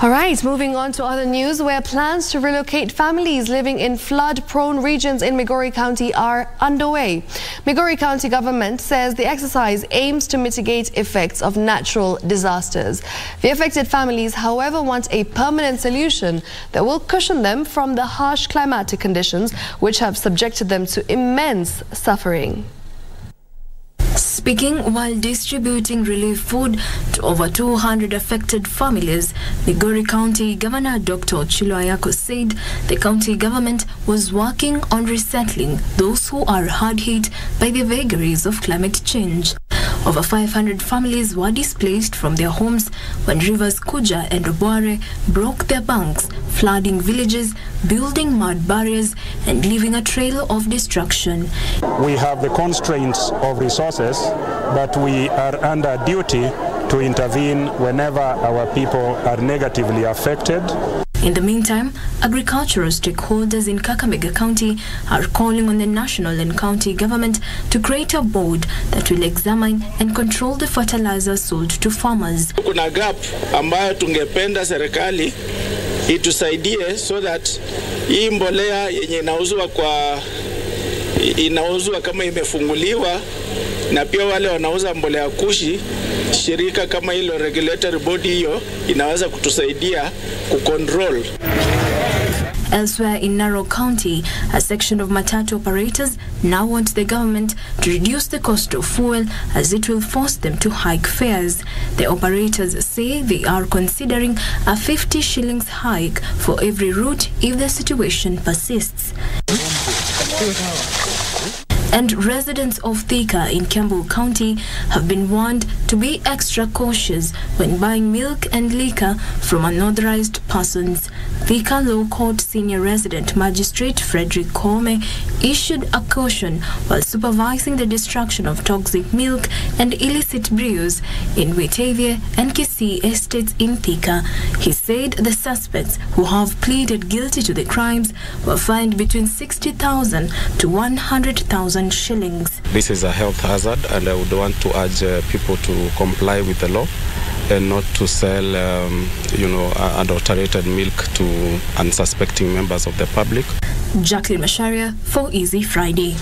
All right, moving on to other news where plans to relocate families living in flood-prone regions in Migori County are underway. Migori County government says the exercise aims to mitigate effects of natural disasters. The affected families, however, want a permanent solution that will cushion them from the harsh climatic conditions which have subjected them to immense suffering. Speaking while distributing relief food to over 200 affected families, Migori County Governor Dr. Ochilo Ayacko said the county government was working on resettling those who are hard hit by the vagaries of climate change. Over 500 families were displaced from their homes when rivers Kuja and Obware broke their banks, flooding villages, building mud barriers, and leaving a trail of destruction. We have the constraints of resources, but we are under duty to intervene whenever our people are negatively affected. In the meantime, agricultural stakeholders in Kakamega County are calling on the national and county government to create a board that will examine and control the fertilizer sold to farmers. Kuna gap ambayo tungependa serikali itusaidie so that hii mbolea yenye inauzwa kwa inauzwa kama imefunguliwa na pia wale wanauza mbolea kushi, shirika kama hilo regulatory body hiyo inaweza kutusaidia kucontrol. Elsewhere in Narok County, a section of Matatu operators now want the government to reduce the cost of fuel as it will force them to hike fares. The operators say they are considering a 50 shillings hike for every route if the situation persists. And residents of Thika in Kiambu County have been warned to be extra cautious when buying milk and liquor from unauthorized persons. Thika Law Court Senior Resident Magistrate Frederick Kome issued a caution while supervising the destruction of toxic milk and illicit brews in Wetavia and Kisii estates in Thika. He said the suspects who have pleaded guilty to the crimes were fined between 60,000 to 100,000 shillings. This is a health hazard, and I would want to urge uh, people to comply with the law and not to sell, um, you know, adulterated milk to unsuspecting members of the public. Jacqueline Masharia for Easy Friday.